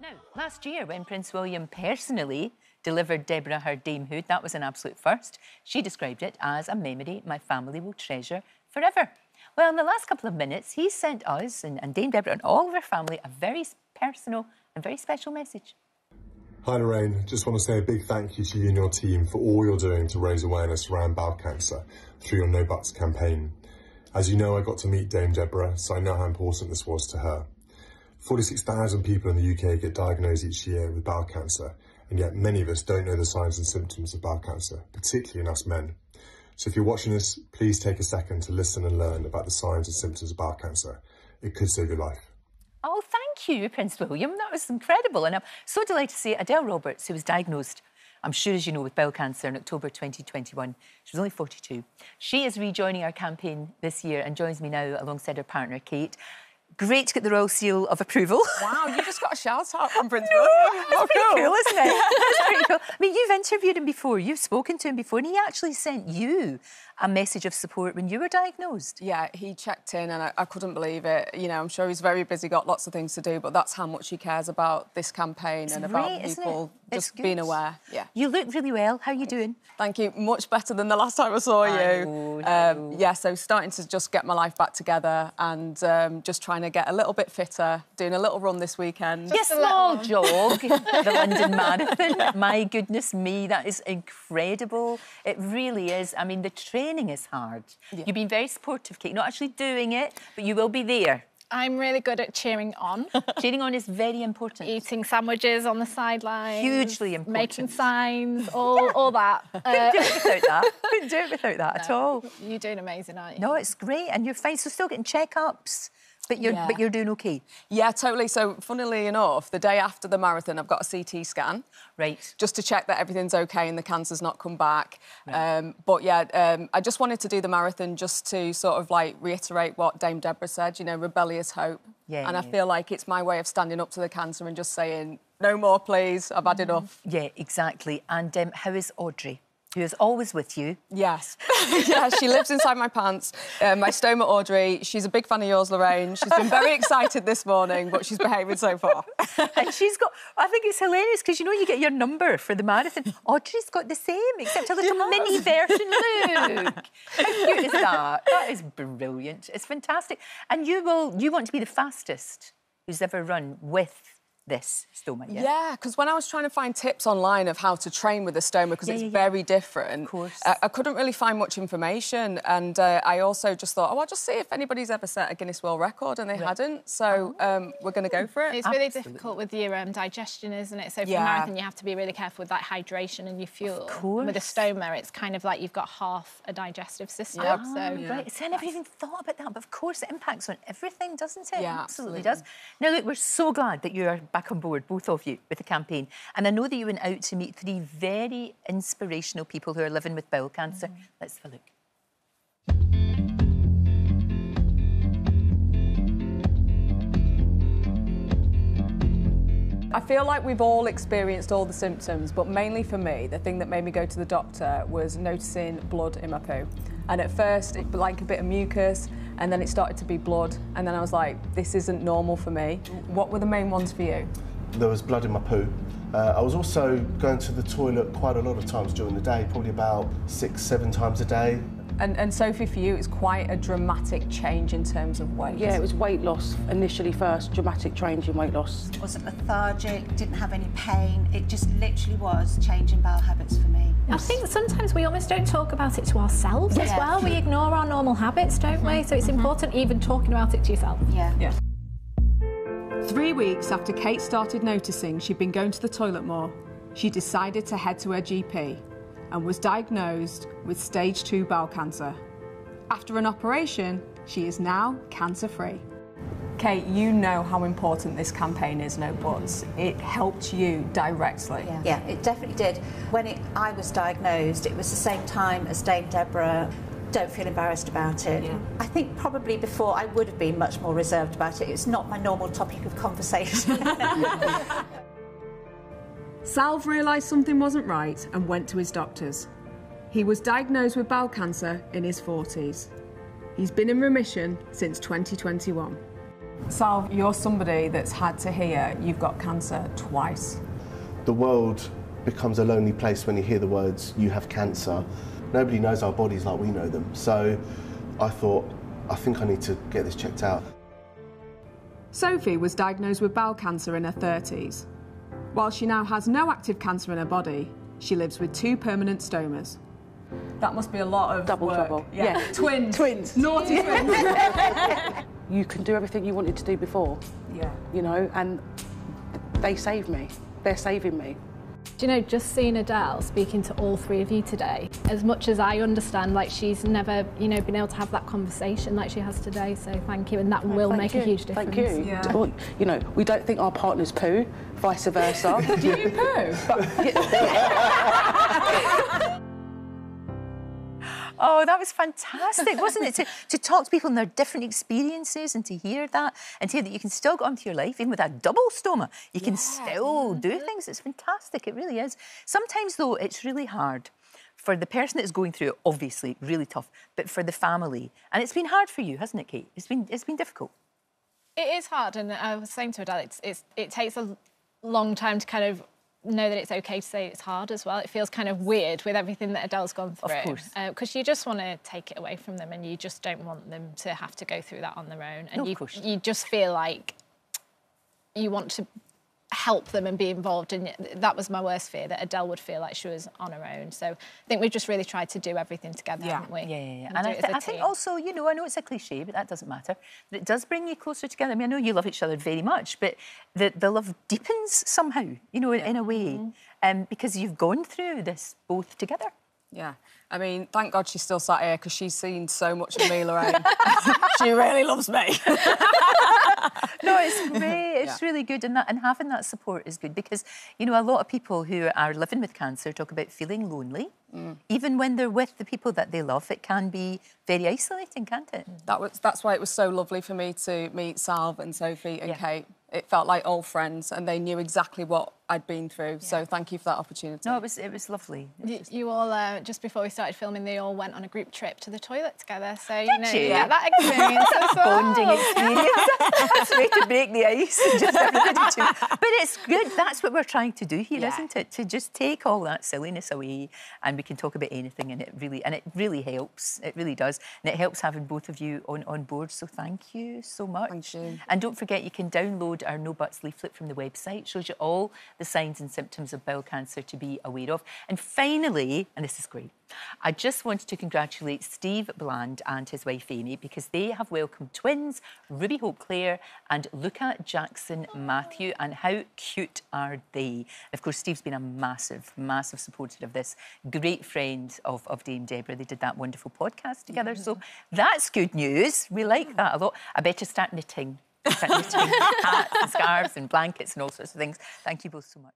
Now, last year, when Prince William personally delivered Deborah her damehood, that was an absolute first. She described it as a memory my family will treasure forever. Well, in the last couple of minutes, he sent us and, and Dame Deborah and all of her family a very personal and very special message. Hi Lorraine, just want to say a big thank you to you and your team for all you're doing to raise awareness around bowel cancer through your No Butts campaign. As you know, I got to meet Dame Deborah, so I know how important this was to her. 46,000 people in the UK get diagnosed each year with bowel cancer, and yet many of us don't know the signs and symptoms of bowel cancer, particularly in us men. So if you're watching this, please take a second to listen and learn about the signs and symptoms of bowel cancer. It could save your life. Oh, thank you, Prince William. That was incredible. And I'm so delighted to see Adele Roberts, who was diagnosed, I'm sure as you know, with bowel cancer in October 2021. She was only 42. She is rejoining our campaign this year and joins me now alongside her partner, Kate. Great to get the royal seal of approval. Wow, you just got a shout out from Prince no, William. That's oh, pretty cool. cool, isn't it? That's pretty cool. I mean, you've interviewed him before, you've spoken to him before, and he actually sent you a message of support when you were diagnosed. Yeah, he checked in and I, I, couldn't believe it. You know, I'm sure he's very busy, got lots of things to do, but that's how much he cares about this campaign it's and great, about people just being aware. Yeah. You look really well. How are you doing? Thank you. Much better than the last time I saw you. Know, um, yeah, so starting to just get my life back together and um, just trying to get a little bit fitter, doing a little run this weekend. Yes, a small jog, the London Marathon. My goodness me, that is incredible. It really is. I mean, the training is hard. Yeah. You've been very supportive, Kate. Not actually doing it, but you will be there. I'm really good at cheering on. cheering on is very important. Eating sandwiches on the sidelines. Hugely important. Making signs, all, yeah. all that. Couldn't uh, do it without that. Couldn't do it without that no, at all. You're doing amazing, aren't you? No, it's great. And you're fine. So still getting checkups. But you're, yeah. but you're doing okay? Yeah, totally. So, funnily enough, the day after the marathon, I've got a CT scan. Right. Just to check that everything's OK and the cancer's not come back. Right. Um, but, yeah, um, I just wanted to do the marathon just to sort of, like, reiterate what Dame Deborah said, you know, rebellious hope. Yeah, and I feel like it's my way of standing up to the cancer and just saying, no more, please, I've had mm. enough. Yeah, exactly. And um, how is Audrey? Who is always with you. Yes. yeah, she lives inside my pants. Uh, my stoma Audrey, she's a big fan of yours, Lorraine. She's been very excited this morning, but she's behaving so far. and she's got, I think it's hilarious because you know you get your number for the marathon. Audrey's got the same, except a little mini version. Look. How cute is that? That is brilliant. It's fantastic. And you will, you want to be the fastest who's ever run with this stoma, yeah? because when I was trying to find tips online of how to train with a stoma, because yeah, it's yeah, very different, of course. I, I, couldn't really find much information. And uh, I also just thought, oh, I'll just see if anybody's ever set a Guinness World Record, and they right. hadn't. So oh. um, we're going to go for it. It's really difficult with your um, digestion, isn't it? So for yeah. marathon, you have to be really careful with like hydration and your fuel. Of course. With a stoma, it's kind of like you've got half a digestive system. Yep. So right. So I never even thought about that, but of course it impacts on everything, doesn't it? Yeah, absolutely, absolutely. does. Now look, we're so glad that you're back on board, both of you, with the campaign. And I know that you went out to meet three very inspirational people who are living with bowel cancer. Mm. Let's have a look. I feel like we've all experienced all the symptoms, but mainly for me, the thing that made me go to the doctor was noticing blood in my poo. And at first, it like a bit of mucus, and then it started to be blood, and then I was like, this isn't normal for me. What were the main ones for you? There was blood in my poo. Uh, I was also going to the toilet quite a lot of times during the day, probably about six, seven times a day. And, and Sophie, for you, it's quite a dramatic change in terms of weight. Yeah, it was weight loss initially first, dramatic change in weight loss. Wasn't lethargic, didn't have any pain. It just literally was changing bowel habits for me. I think sometimes we almost don't talk about it to ourselves yeah. as well. We ignore our normal habits, don't mm -hmm. we? So it's mm -hmm. important even talking about it to yourself. Yeah. Yeah. Three weeks after Kate started noticing she'd been going to the toilet more, she decided to head to her GP and was diagnosed with stage 2 bowel cancer. After an operation, she is now cancer free. Kate, you know how important this campaign is, No Butts. It helped you directly. Yeah, yeah it definitely did. When it, I was diagnosed, it was the same time as Dame Deborah. Don't feel embarrassed about it. Yeah. I think probably before I would have been much more reserved about it. It's not my normal topic of conversation. Salve realised something wasn't right and went to his doctors. He was diagnosed with bowel cancer in his 40s. He's been in remission since 2021. Sal, you're somebody that's had to hear you've got cancer twice. The world becomes a lonely place when you hear the words, you have cancer. Nobody knows our bodies like we know them. So I thought, I think I need to get this checked out. Sophie was diagnosed with bowel cancer in her 30s. While she now has no active cancer in her body, she lives with two permanent stomas. That must be a lot of Double work. trouble. Yeah. Yeah. Twins. Twins. Naughty twins. You can do everything you wanted to do before, yeah. you know, and they saved me. They're saving me. Do you know, just seeing Adele speaking to all three of you today, as much as I understand, like she's never, you know, been able to have that conversation like she has today. So thank you, and that will make you. a huge difference. Thank you. Yeah. Well, you know, we don't think our partners poo, vice versa. Do you poo? Oh, that was fantastic, wasn't it? To, to talk to people and their different experiences and to hear that and to hear that you can still go on to your life, even with a double stoma, you can still do mm-hmm. things. It's fantastic, it really is. Sometimes, though, it's really hard for the person that's going through it, obviously, really tough, but for the family. And it's been hard for you, hasn't it, Kate? It's been, it's been difficult. It is hard, and I was saying to Adele, it's, it's, it takes a long time to kind of know that it's okay to say it's hard as well. It feels kind of weird with everything that Adele's gone through. Of course. Uh, because you just want to take it away from them and you just don't want them to have to go through that on their own. And No, of you, course. you just feel like you want to help them and be involved. And that was my worst fear, that Adele would feel like she was on her own. So I think we've just really tried to do everything together, Yeah. haven't we? Yeah, yeah, yeah. And, And I, th- I think also, you know, I know it's a cliche, but that doesn't matter. But it does bring you closer together. I mean, I know you love each other very much, but the, the love deepens somehow, you know, in, in a way, Mm-hmm. um, because you've gone through this both together. Yeah. I mean, thank God she's still sat here because she's seen so much of me, Lorraine. she really loves me. No, it's great. It's really good, and that and having that support is good because you know a lot of people who are living with cancer talk about feeling lonely, Mm. even when they're with the people that they love. It can be very isolating, can't it? That was that's why it was so lovely for me to meet Salve and Sophie and Yeah. Kate. It felt like old friends, and they knew exactly what I'd been through. So thank you for that opportunity. No, it was it was lovely. It was You, just- you all, uh, just before we started filming, they all went on a group trip to the toilet together. So, you know, you? you get that experience as well. bonding experience. That's a way to break the ice. and Just everybody to, but it's good. That's what we're trying to do here, Yeah. not it? To just take all that silliness away, and we can talk about anything, and it really and it really helps. It really does, and it helps having both of you on on board. So thank you so much. Thank you. And don't forget, you can download our No Butts leaflet from the website. It shows you all the signs and symptoms of bowel cancer to be aware of. And finally, and this is great, I just wanted to congratulate Steve Bland and his wife Amy because they have welcomed twins, Ruby Hope Claire and Luca Jackson Matthew. And how cute are they? Of course, Steve's been a massive, massive supporter of this. Great friend of, of Dame Deborah. They did that wonderful podcast together. So mm-hmm. that's good news. We like that a lot. I better start knitting. Start knitting hats and scarves and blankets and all sorts of things. Thank you both so much.